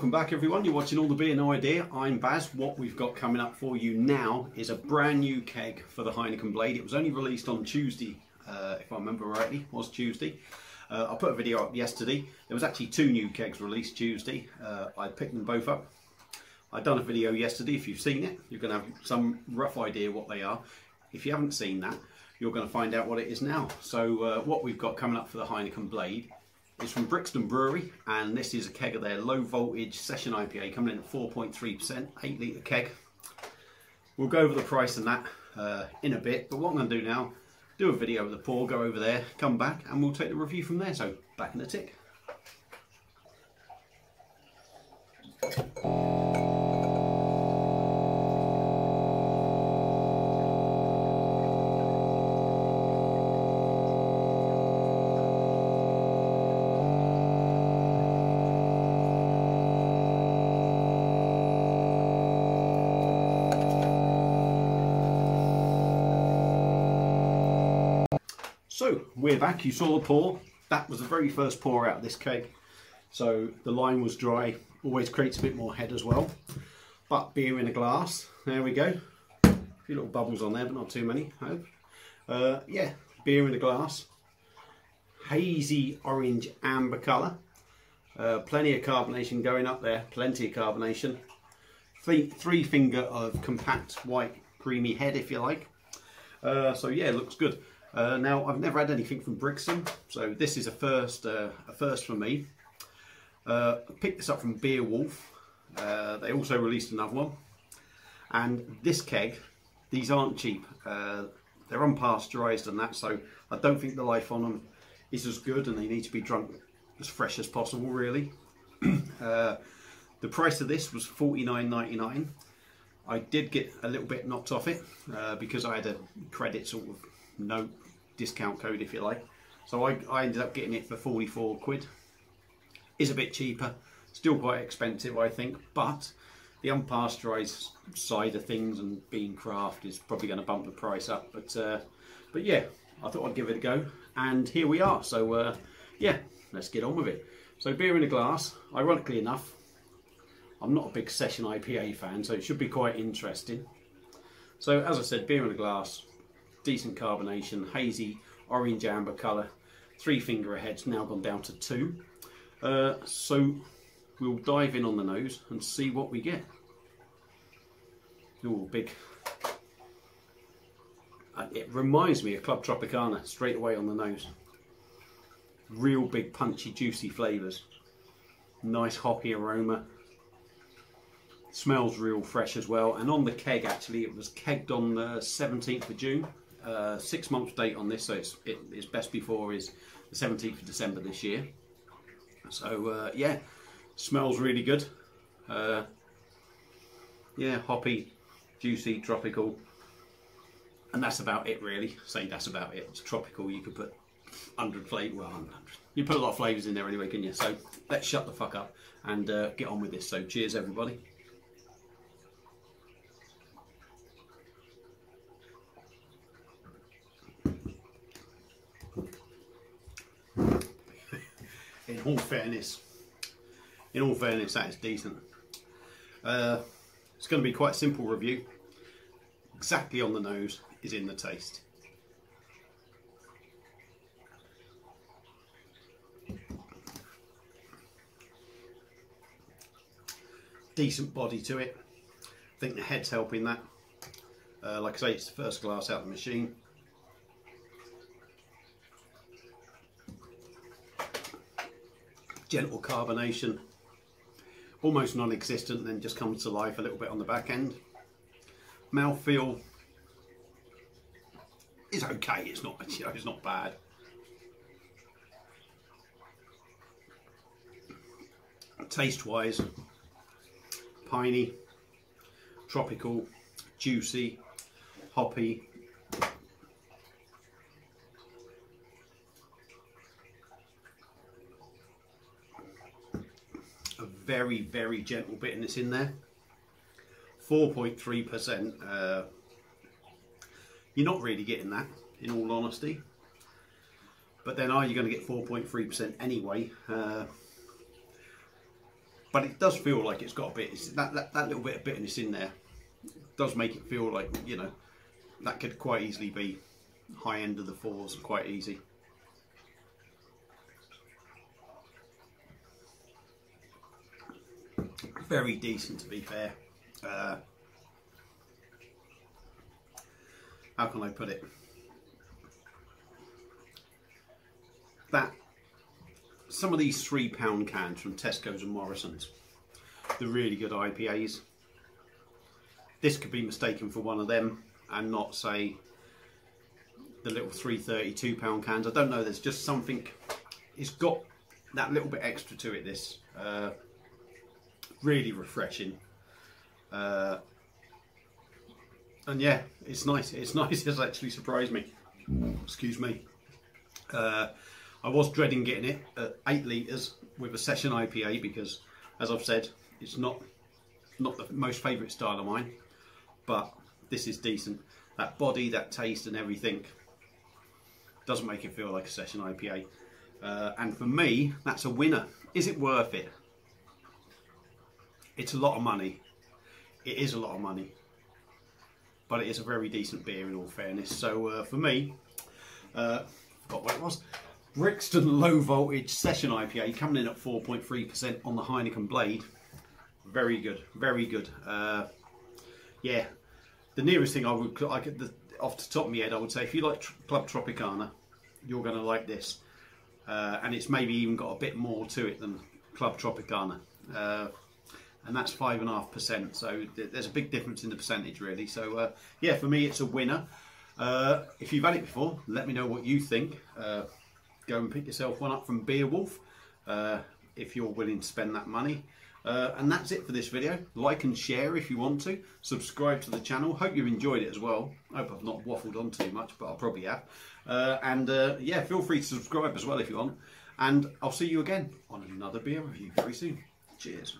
welcome back everyone. You're watching All the Beer No Idea. I'm Baz. What we've got coming up for you now is a brand new keg for the Heineken Blade. It was only released on Tuesday, uh, if I remember rightly, was Tuesday. Uh, I put a video up yesterday. There was actually two new kegs released Tuesday. Uh, I picked them both up. I'd done a video yesterday. If you've seen it, you're going to have some rough idea what they are. If you haven't seen that, you're going to find out what it is now. So uh, what we've got coming up for the Heineken Blade it's from Brixton Brewery and this is a keg of their low voltage session IPA coming in at 4.3%, 8 litre keg. We'll go over the price and that uh, in a bit, but what I'm going to do now, do a video of the pour, go over there, come back and we'll take the review from there. So back in the tick. So we're back, you saw the pour. That was the very first pour out of this keg. So the line was dry, always creates a bit more head as well. But beer in a glass, there we go. A few little bubbles on there, but not too many, I hope. Uh, yeah, beer in a glass. Hazy orange amber colour. Uh, plenty of carbonation going up there, plenty of carbonation. Three, three finger of compact white creamy head if you like. Uh, so yeah, looks good. Uh, now, I've never had anything from Brixton, so this is a first, uh, a first for me. Uh, I picked this up from Beerwulf. Uh, they also released another one. And this keg, these aren't cheap. Uh, they're unpasteurised and that, so I don't think the life on them is as good and they need to be drunk as fresh as possible, really. Uh, the price of this was $49.99. I did get a little bit knocked off it because I had a credit sort of no discount code if you like. So I, I ended up getting it for 44 quid. Is a bit cheaper, still quite expensive I think, but the unpasteurised side of things and being craft is probably going to bump the price up. But uh, but yeah, I thought I'd give it a go, and here we are. So uh, yeah, let's get on with it. So beer in a glass. Ironically enough, I'm not a big session IPA fan, so it should be quite interesting. So as I said, beer in a glass, decent carbonation, hazy orange amber colour, three finger ahead's now gone down to two. Uh, so we'll dive in on the nose and see what we get. Oh, big. Uh, it reminds me of Club Tropicana straight away on the nose. Real big punchy juicy flavours. Nice hoppy aroma. Smells real fresh as well. And on the keg actually, it was kegged on the 17th of June uh, six months date on this, so it's, it, it's best before is the 17th of December this year. So uh, yeah, smells really good. Uh, yeah, hoppy, juicy, tropical, and that's about it really. Say that's about it. It's tropical. You could put 100 flavour, well, 100. You put a lot of flavours in there anyway, can you? So let's shut the fuck up and uh, get on with this. So cheers, everybody. In all fairness, in all fairness, that is decent. Uh, it's going to be quite a simple review. Exactly on the nose is in the taste. Decent body to it. I think the head's helping that. Uh, like I say, it's the first glass out of the machine. Gentle carbonation, almost non-existent, then just comes to life a little bit on the back end. Mouthfeel is okay, it's not, you know, it's not bad. Taste-wise, piney, tropical, juicy, hoppy, very, very gentle bitterness in there. 4.3%. Uh, you're not really getting that, in all honesty. But then are you going to get 4.3% anyway? Uh, but it does feel like it's got a bit. That, that that little bit of bitterness in there does make it feel like you know that could quite easily be high end of the fours, quite easy. Very decent, to be fair. Uh, how can I put it? That some of these three pound cans from Tesco's and Morrison's, the really good IPAs. This could be mistaken for one of them and not say the little 332 pound cans. I don't know. There's just something. It's got that little bit extra to it. This uh, really refreshing. Uh, and yeah, it's nice. It's nice. It's actually surprised me. Excuse me. Uh, I was dreading getting it at eight litres with a session IPA because, as I've said, it's not not the most favourite style of mine, but this is decent. That body, that taste, and everything doesn't make it feel like a session IPA. Uh, and for me, that's a winner. Is it worth it? It's a lot of money. It is a lot of money. But it is a very decent beer in all fairness. So uh, for me, uh, forgot what it was. Brixton Low Voltage Session IPA coming in at 4.3% on the Heineken Blade. Very good, very good. Uh, yeah, the nearest thing I would, I could, the, off the top of my head, I would say if you like Club Tropicana, you're going to like this. Uh, and it's maybe even got a bit more to it than Club Tropicana. Uh, and that's five and a half percent. So th there's a big difference in the percentage, really. So uh, yeah, for me, it's a winner. Uh, if you've had it before, let me know what you think. Uh, go and pick yourself one up from Beerwulf uh, if you're willing to spend that money. Uh, and that's it for this video. Like and share if you want to. Subscribe to the channel. Hope you've enjoyed it as well. I Hope I've not waffled on too much, but I probably have. Uh, and yeah, feel free to subscribe as well if you want. And I'll see you again on another beer review very soon. Cheers.